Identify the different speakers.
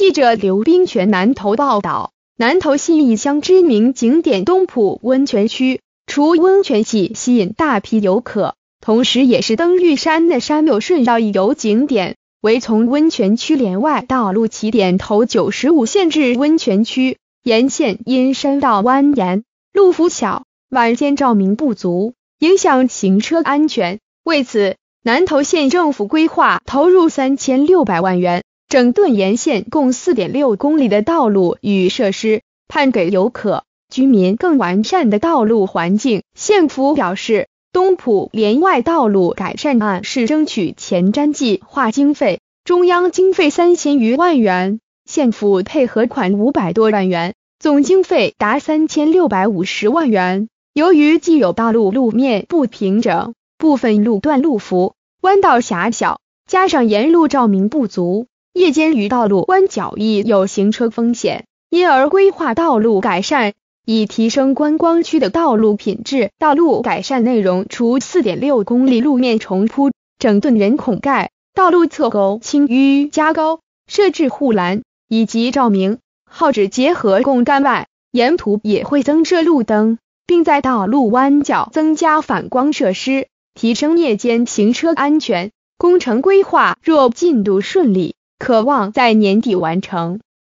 Speaker 1: 记者刘冰泉南投报道，南投信义乡知名景点东浦温泉区，除温泉系吸引大批游客，同时也是登玉山的山友顺道一游景点。为从温泉区连外道路起点头九十五线至温泉区沿线，因山道蜿蜒，路幅小，晚间照明不足，影响行车安全。为此，南投县政府规划投入三千六百万元。整顿沿线共四点六公里的道路与设施，判给游客、居民更完善的道路环境。县府表示，东浦连外道路改善案是争取前瞻计划经费，中央经费三千余万元，县府配合款五百多万元，总经费达三千六百五十万元。由于既有道路路面不平整，部分路段路幅、弯道狭小，加上沿路照明不足。夜间与道路弯角易有行车风险，因而规划道路改善，以提升观光区的道路品质。道路改善内容除四点六公里路面重铺、整顿人孔盖、道路侧沟清淤加高、设置护栏以及照明、耗纸结合供干外，沿途也会增设路灯，并在道路弯角增加反光设施，提升夜间行车安全。工程规划若进度顺利。渴望在年底完成。